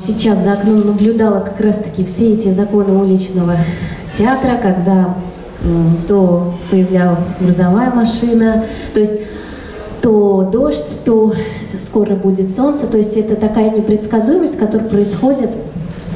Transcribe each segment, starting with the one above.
Сейчас за окном наблюдала как раз-таки все эти законы уличного театра, когда то появлялась грузовая машина, то есть то дождь, то скоро будет солнце. То есть это такая непредсказуемость, которая происходит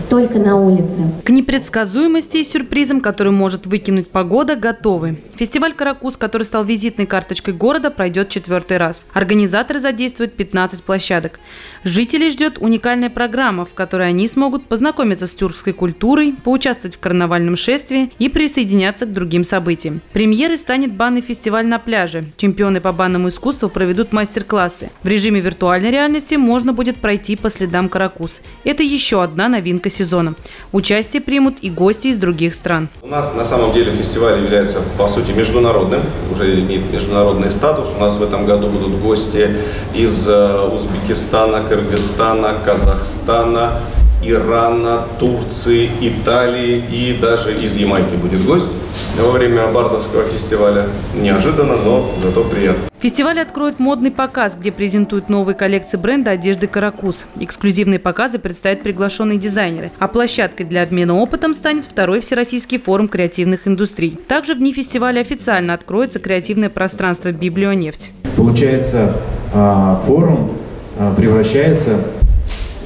только на улице. К непредсказуемости и сюрпризам, которые может выкинуть погода, готовы. Фестиваль «Каракус», который стал визитной карточкой города, пройдет четвертый раз. Организаторы задействуют 15 площадок. Жителей ждет уникальная программа, в которой они смогут познакомиться с тюркской культурой, поучаствовать в карнавальном шествии и присоединяться к другим событиям. Премьерой станет банный фестиваль на пляже. Чемпионы по банному искусству проведут мастер-классы. В режиме виртуальной реальности можно будет пройти по следам «Каракус». Это еще одна новинка сезона. Участие примут и гости из других стран. У нас на самом деле фестиваль является по сути международным, уже имеет международный статус. У нас в этом году будут гости из э, Узбекистана, Кыргызстана, Казахстана, Ирана, Турции, Италии и даже из Ямайки будет гость во время Бардовского фестиваля. Неожиданно, но зато приятно. Фестиваль откроет модный показ, где презентуют новые коллекции бренда одежды «Каракус». Эксклюзивные показы представят приглашенные дизайнеры. А площадкой для обмена опытом станет второй Всероссийский форум креативных индустрий. Также в дни фестиваля официально откроется креативное пространство «Библионефть». Получается, а, форум а, превращается в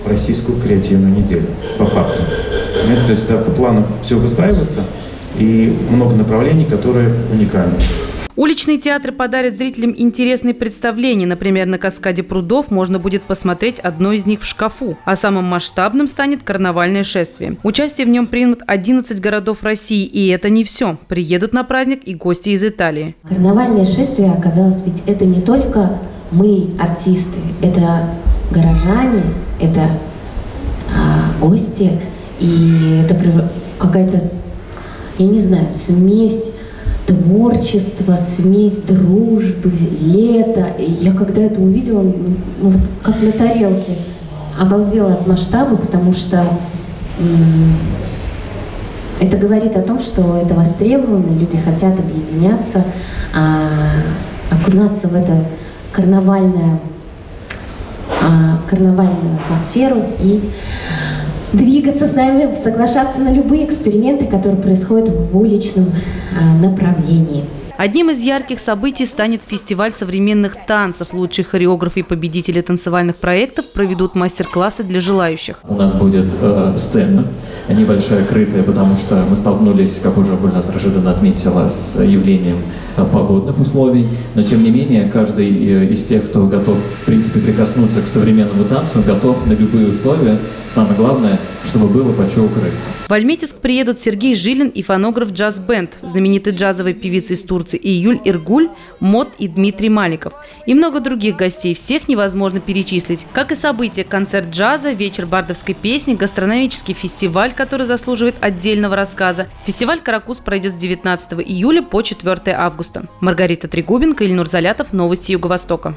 российскую креативную неделю, по факту. То есть это планы все выстраивается, и много направлений, которые уникальны. Уличные театры подарят зрителям интересные представления. Например, на каскаде прудов можно будет посмотреть одно из них в шкафу. А самым масштабным станет карнавальное шествие. Участие в нем примут 11 городов России. И это не все. Приедут на праздник и гости из Италии. Карнавальное шествие оказалось, ведь это не только мы, артисты, это горожане, это а, гости. И это какая-то, я не знаю, смесь творчество, смесь дружбы, лето. И я когда это увидела, ну, вот как на тарелке, обалдела от масштаба, потому что это говорит о том, что это востребовано, люди хотят объединяться, а, окунаться в это карнавальное, карнавальную атмосферу и двигаться с нами, соглашаться на любые эксперименты, которые происходят в уличном а, направлении. Одним из ярких событий станет фестиваль современных танцев. Лучшие хореографы и победители танцевальных проектов проведут мастер-классы для желающих. У нас будет э, сцена небольшая, крытая, потому что мы столкнулись, как уже Гульнас неожиданно отметила, с явлением э, погодных условий. Но, тем не менее, каждый э, из тех, кто готов, в принципе, прикоснуться к современному танцу, готов на любые условия. Самое главное, чтобы было по что укрыться. В Альметьевск приедут Сергей Жилин и фонограф «Джаз Бенд», знаменитый джазовый певица из Турции Турции, и Иргуль, Мод и Дмитрий Маликов. И много других гостей, всех невозможно перечислить. Как и события, концерт джаза, вечер бардовской песни, гастрономический фестиваль, который заслуживает отдельного рассказа. Фестиваль «Каракус» пройдет с 19 июля по 4 августа. Маргарита Трегубенко, Ильнур Залятов, Новости Юго-Востока.